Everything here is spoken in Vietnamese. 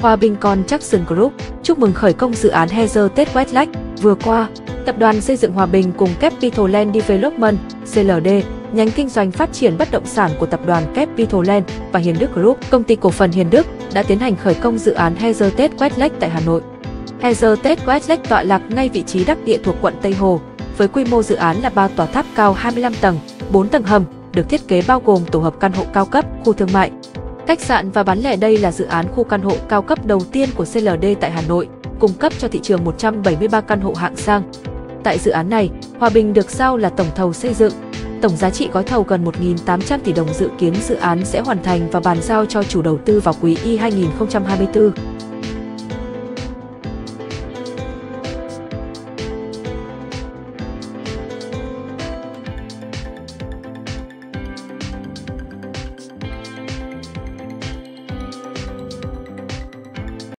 Hòa Bình Construction Jackson Group chúc mừng khởi công dự án Heather Tết Westlake. Vừa qua, Tập đoàn Xây dựng Hòa Bình cùng Capital Land Development CLD, nhánh kinh doanh phát triển bất động sản của tập đoàn Capital Land và Hiền Đức Group, công ty cổ phần Hiền Đức, đã tiến hành khởi công dự án Heather Tết Westlake tại Hà Nội. Heather Tết Westlake tọa lạc ngay vị trí đắc địa thuộc quận Tây Hồ, với quy mô dự án là 3 tòa tháp cao 25 tầng, 4 tầng hầm, được thiết kế bao gồm tổ hợp căn hộ cao cấp, khu thương mại, Khách sạn và bán lẻ đây là dự án khu căn hộ cao cấp đầu tiên của CLD tại Hà Nội, cung cấp cho thị trường 173 căn hộ hạng sang. Tại dự án này, Hòa Bình được giao là tổng thầu xây dựng. Tổng giá trị gói thầu gần 1.800 tỷ đồng dự kiến dự án sẽ hoàn thành và bàn giao cho chủ đầu tư vào quý Y 2024.